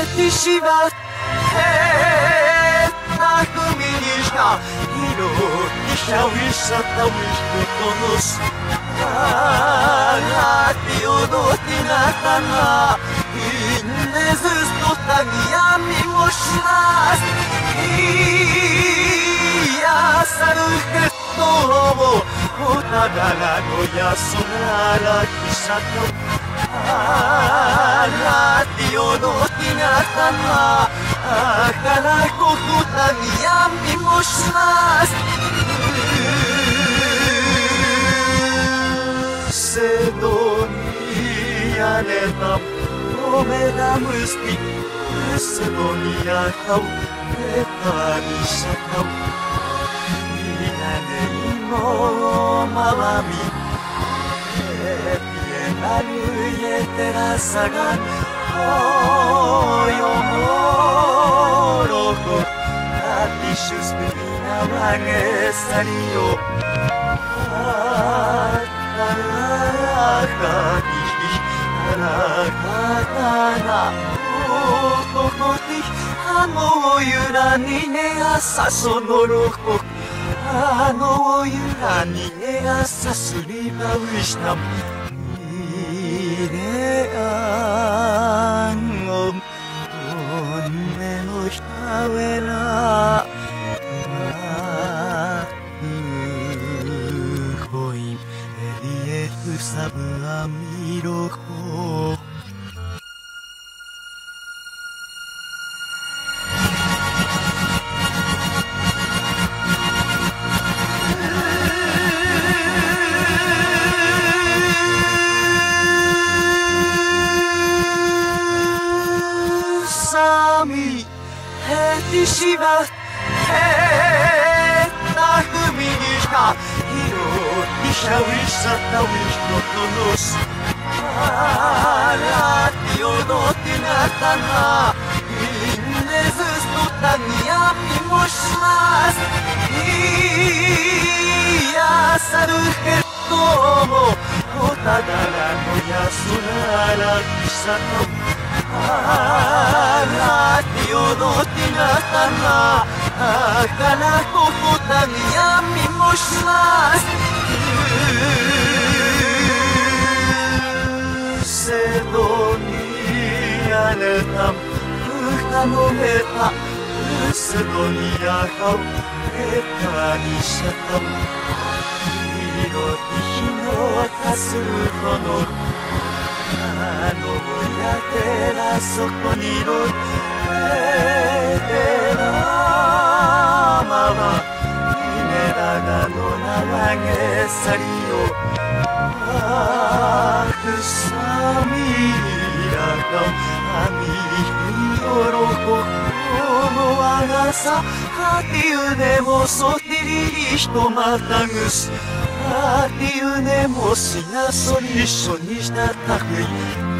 Healthy Shiva, Nakumi Nishna, Hiro, Nishna Visata Vishnu Konus, Lati Odoti Natana, Innezus saru Mivoshnas, Yasaru Hetovo, Otagara no Yasunara Kishato, Tinatama Akala ko kutamiam imushmas Sedonia netam Omena musti Sedonia tam Etanisha tam Minane imo mamami. 夜テラサガコヨモロコアティシュスピナワゲサリオアラアカヒヒアラカタナオトコティアノオユラニネアサソノロコあのおゆらにねがさすりまうしたもん。Sami てしまってなふみにした色にしゃういさたういのののすあらってよのてなたなみんねずっとたにやみもしますいやさるへともおただらのやすららきさとあらよの日なあからここたぎやみもします。セドニアレタムウカノメタセドニアカウエタニシャタム「あのぼやてらそこにいろ」Ati une mosina solisho nishta takui